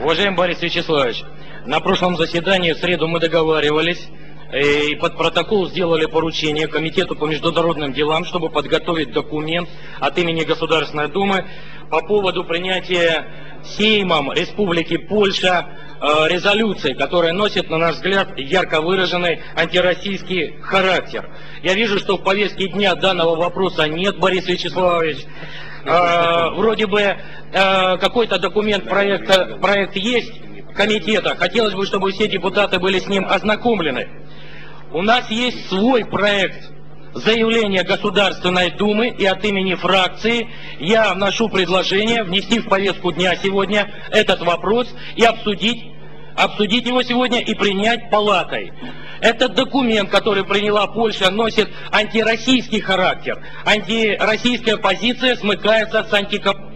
Уважаемый Борис Вячеславович, на прошлом заседании в среду мы договаривались э, и под протокол сделали поручение Комитету по международным делам, чтобы подготовить документ от имени Государственной Думы по поводу принятия Сеймом Республики Польша э, резолюции, которая носит, на наш взгляд, ярко выраженный антироссийский характер. Я вижу, что в повестке дня данного вопроса нет, Борис Вячеславович. Э, вроде бы э, какой-то документ проекта, проект есть комитета. Хотелось бы, чтобы все депутаты были с ним ознакомлены. У нас есть свой проект заявления Государственной Думы и от имени фракции я вношу предложение внести в повестку дня сегодня этот вопрос и обсудить, обсудить его сегодня и принять палатой. Этот документ, который приняла Польша, носит антироссийский характер. Антироссийская позиция смыкается с антикоммунистической